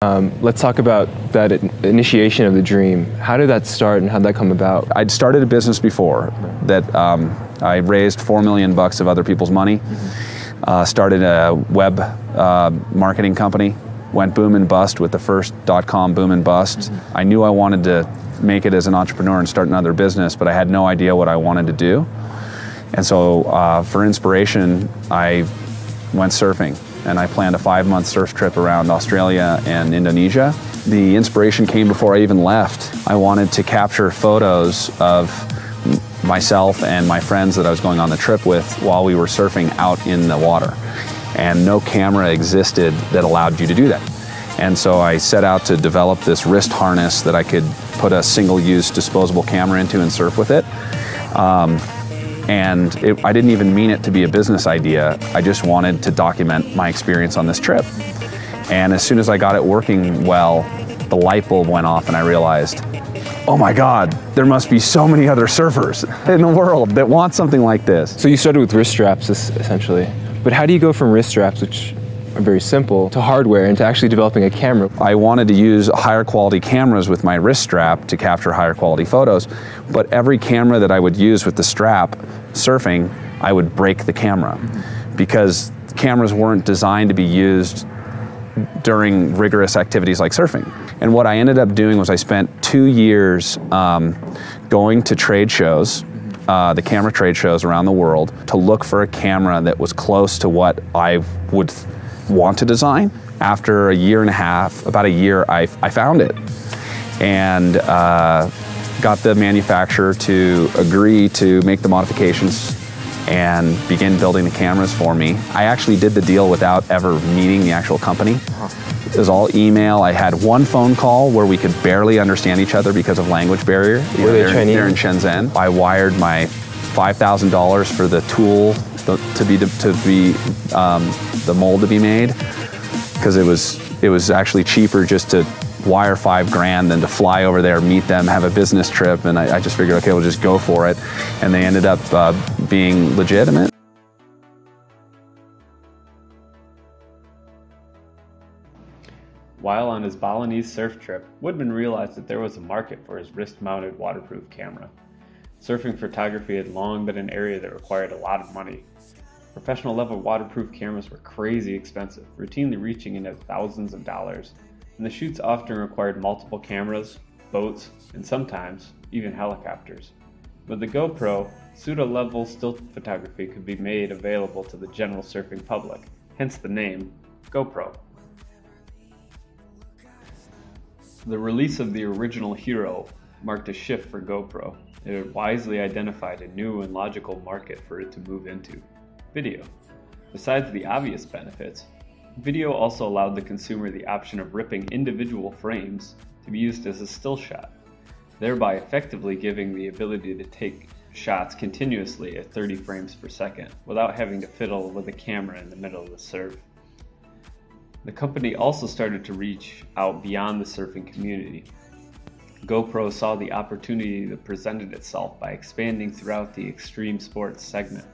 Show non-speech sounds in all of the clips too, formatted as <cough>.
Um, let's talk about that initiation of the dream. How did that start and how did that come about? I'd started a business before that um, I raised four million bucks of other people's money. Mm-hmm. Uh, started a web uh, marketing company. Went boom and bust with the first dot com boom and bust. Mm-hmm. I knew I wanted to make it as an entrepreneur and start another business, but I had no idea what I wanted to do. And so, uh, for inspiration, I went surfing and I planned a five month surf trip around Australia and Indonesia. The inspiration came before I even left. I wanted to capture photos of myself and my friends that I was going on the trip with while we were surfing out in the water. And no camera existed that allowed you to do that. And so I set out to develop this wrist harness that I could put a single use disposable camera into and surf with it. Um, and it, I didn't even mean it to be a business idea. I just wanted to document my experience on this trip. And as soon as I got it working well, the light bulb went off and I realized, oh my God, there must be so many other surfers <laughs> in the world that want something like this. So you started with wrist straps essentially. But how do you go from wrist straps, which are very simple, to hardware and to actually developing a camera? I wanted to use higher quality cameras with my wrist strap to capture higher quality photos, but every camera that I would use with the strap surfing, I would break the camera because cameras weren't designed to be used during rigorous activities like surfing. And what I ended up doing was I spent two years um, going to trade shows, uh, the camera trade shows around the world, to look for a camera that was close to what I would want to design. After a year and a half, about a year, I, I found it. And uh, got the manufacturer to agree to make the modifications and begin building the cameras for me. I actually did the deal without ever meeting the actual company. It was all email. I had one phone call where we could barely understand each other because of language barrier. Were they Chinese? They're in Shenzhen. I wired my $5,000 for the tool to be to be um, the mold to be made because it was it was actually cheaper just to wire five grand than to fly over there, meet them, have a business trip. And I, I just figured, okay, we'll just go for it. And they ended up uh, being legitimate. While on his Balinese surf trip, Woodman realized that there was a market for his wrist mounted waterproof camera. Surfing photography had long been an area that required a lot of money. Professional level waterproof cameras were crazy expensive, routinely reaching into thousands of dollars and the shoots often required multiple cameras, boats, and sometimes even helicopters. With the GoPro, pseudo-level still photography could be made available to the general surfing public, hence the name GoPro. The release of the original Hero marked a shift for GoPro. It wisely identified a new and logical market for it to move into video. Besides the obvious benefits, Video also allowed the consumer the option of ripping individual frames to be used as a still shot, thereby effectively giving the ability to take shots continuously at 30 frames per second without having to fiddle with a camera in the middle of the surf. The company also started to reach out beyond the surfing community. GoPro saw the opportunity that presented itself by expanding throughout the extreme sports segment.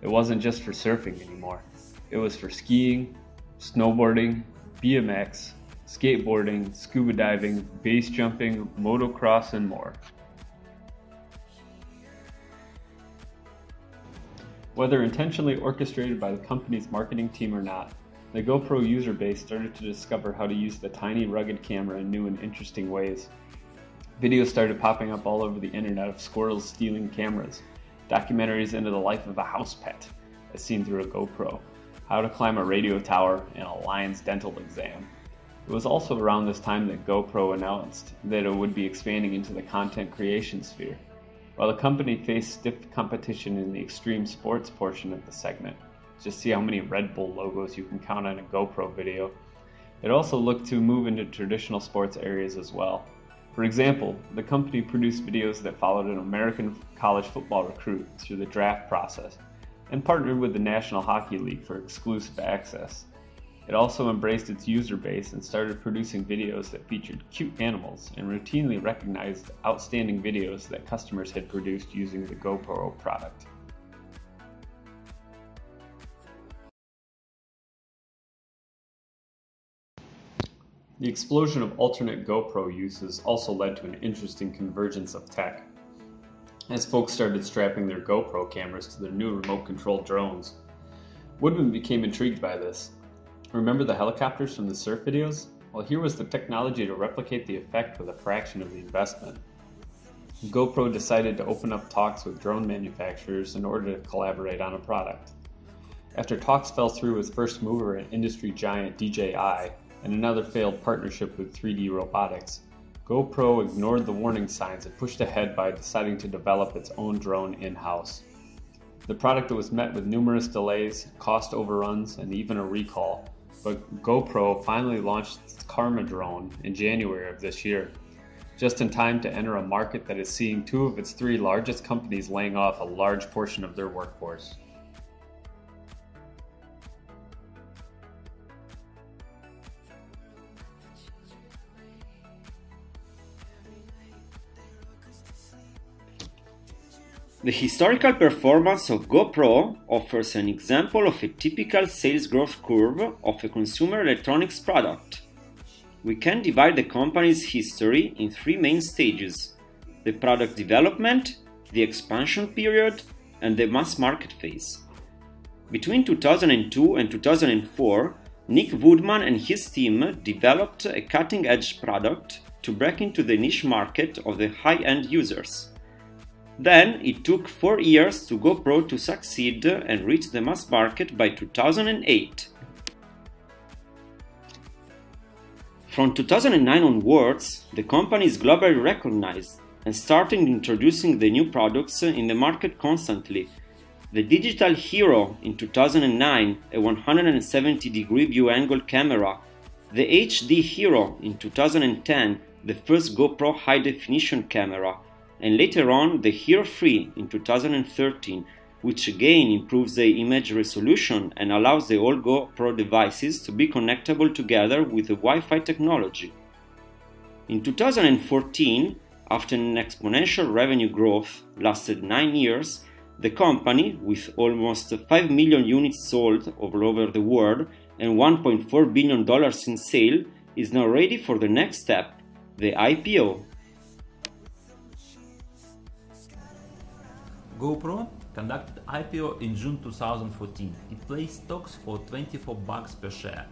It wasn't just for surfing anymore, it was for skiing, snowboarding, BMX, skateboarding, scuba diving, base jumping, motocross, and more. Whether intentionally orchestrated by the company's marketing team or not, the GoPro user base started to discover how to use the tiny rugged camera in new and interesting ways. Videos started popping up all over the internet of squirrels stealing cameras, documentaries into the life of a house pet, as seen through a GoPro, how to Climb a Radio Tower, and a Lion's Dental Exam. It was also around this time that GoPro announced that it would be expanding into the content creation sphere. While the company faced stiff competition in the extreme sports portion of the segment, just see how many Red Bull logos you can count on a GoPro video, it also looked to move into traditional sports areas as well. For example, the company produced videos that followed an American college football recruit through the draft process and partnered with the National Hockey League for exclusive access. It also embraced its user base and started producing videos that featured cute animals and routinely recognized outstanding videos that customers had produced using the GoPro product. The explosion of alternate GoPro uses also led to an interesting convergence of tech. As folks started strapping their GoPro cameras to their new remote controlled drones, Woodman became intrigued by this. Remember the helicopters from the surf videos? Well, here was the technology to replicate the effect with a fraction of the investment. GoPro decided to open up talks with drone manufacturers in order to collaborate on a product. After talks fell through with first mover and industry giant DJI and another failed partnership with 3D Robotics, GoPro ignored the warning signs and pushed ahead by deciding to develop its own drone in house. The product was met with numerous delays, cost overruns, and even a recall, but GoPro finally launched its Karma drone in January of this year, just in time to enter a market that is seeing two of its three largest companies laying off a large portion of their workforce. The historical performance of GoPro offers an example of a typical sales growth curve of a consumer electronics product. We can divide the company's history in three main stages the product development, the expansion period, and the mass market phase. Between 2002 and 2004, Nick Woodman and his team developed a cutting edge product to break into the niche market of the high end users. Then it took four years to GoPro to succeed and reach the mass market by 2008. From 2009 onwards, the company is globally recognized and started introducing the new products in the market constantly. The Digital Hero in 2009, a 170 degree view angle camera, the HD Hero in 2010, the first GoPro high definition camera, and later on the Hero 3 in 2013, which again improves the image resolution and allows the old GoPro devices to be connectable together with the Wi-Fi technology. In 2014, after an exponential revenue growth lasted 9 years, the company, with almost 5 million units sold all over the world and $1.4 billion in sale, is now ready for the next step, the IPO. GoPro conducted IPO in June 2014. It placed stocks for 24 bucks per share.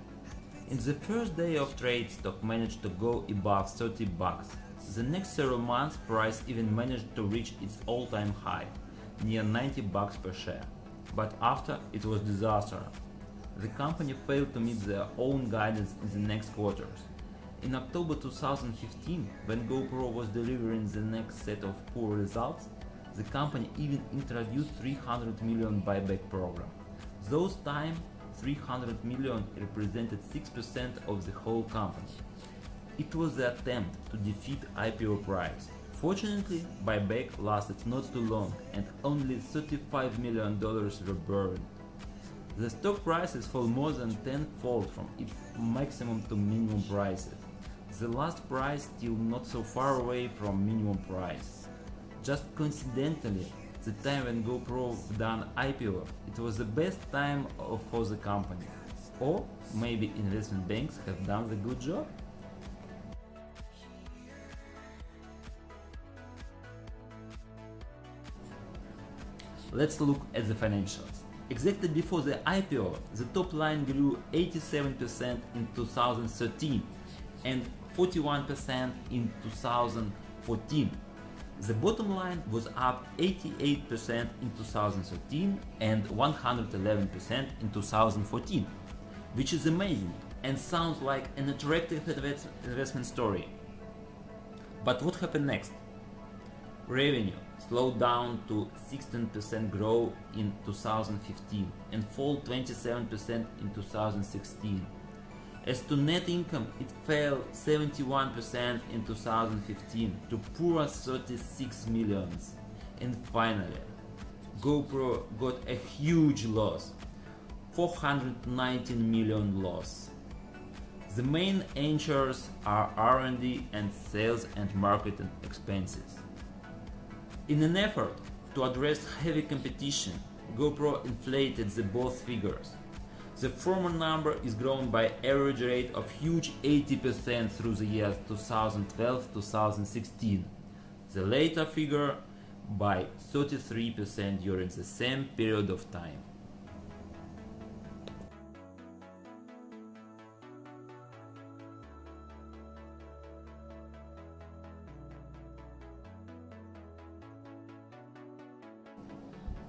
In the first day of trade, stock managed to go above 30 bucks. The next several months, price even managed to reach its all-time high, near 90 bucks per share. But after, it was disaster. The company failed to meet their own guidance in the next quarters. In October 2015, when GoPro was delivering the next set of poor results, the company even introduced 300 million buyback program. Those time 300 million represented 6% of the whole company. It was the attempt to defeat IPO price. Fortunately, buyback lasted not too long and only 35 million dollars were burned. The stock prices fall more than tenfold from its maximum to minimum prices. The last price still not so far away from minimum price. Just coincidentally, the time when GoPro done IPO, it was the best time for the company. Or maybe investment banks have done the good job? Let's look at the financials. Exactly before the IPO, the top line grew 87% in 2013 and 41% in 2014. The bottom line was up 88% in 2013 and 111% in 2014, which is amazing and sounds like an attractive investment story. But what happened next? Revenue slowed down to 16% growth in 2015 and fall 27% in 2016. As to net income, it fell 71% in 2015 to poor 36 millions. And finally, GoPro got a huge loss, 419 million loss. The main anchors are R&D and sales and marketing expenses. In an effort to address heavy competition, GoPro inflated the both figures. The former number is grown by average rate of huge 80% through the years 2012-2016. The later figure by 33% during the same period of time.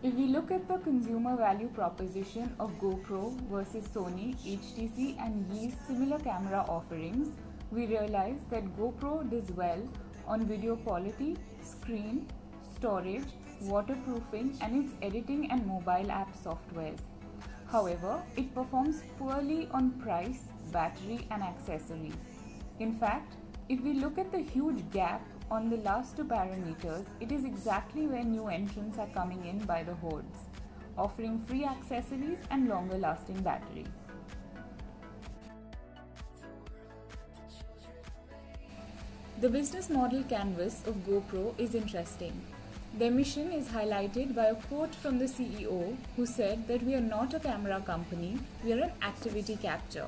If we look at the consumer value proposition of GoPro versus Sony, HTC, and Yi's similar camera offerings, we realize that GoPro does well on video quality, screen, storage, waterproofing, and its editing and mobile app softwares. However, it performs poorly on price, battery, and accessories. In fact, if we look at the huge gap on the last two parameters, it is exactly where new entrants are coming in by the hordes, offering free accessories and longer lasting battery. The business model canvas of GoPro is interesting. Their mission is highlighted by a quote from the CEO who said that we are not a camera company, we are an activity capture.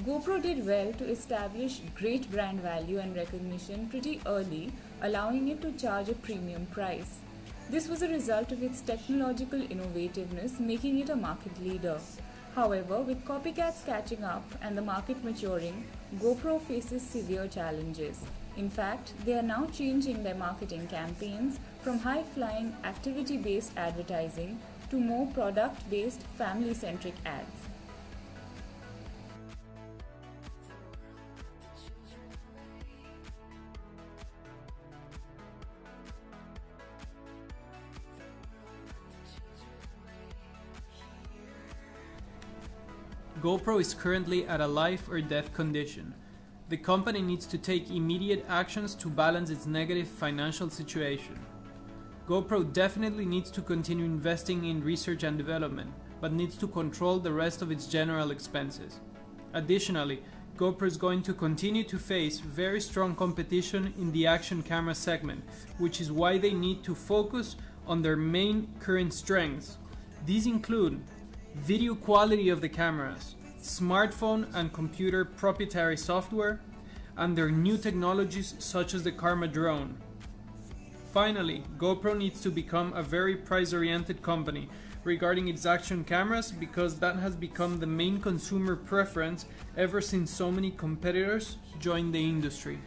GoPro did well to establish great brand value and recognition pretty early, allowing it to charge a premium price. This was a result of its technological innovativeness, making it a market leader. However, with copycats catching up and the market maturing, GoPro faces severe challenges. In fact, they are now changing their marketing campaigns from high flying activity based advertising to more product based family centric ads. GoPro is currently at a life or death condition. The company needs to take immediate actions to balance its negative financial situation. GoPro definitely needs to continue investing in research and development, but needs to control the rest of its general expenses. Additionally, GoPro is going to continue to face very strong competition in the action camera segment, which is why they need to focus on their main current strengths. These include video quality of the cameras, smartphone and computer proprietary software, and their new technologies such as the Karma drone. Finally, GoPro needs to become a very price oriented company regarding its action cameras because that has become the main consumer preference ever since so many competitors joined the industry.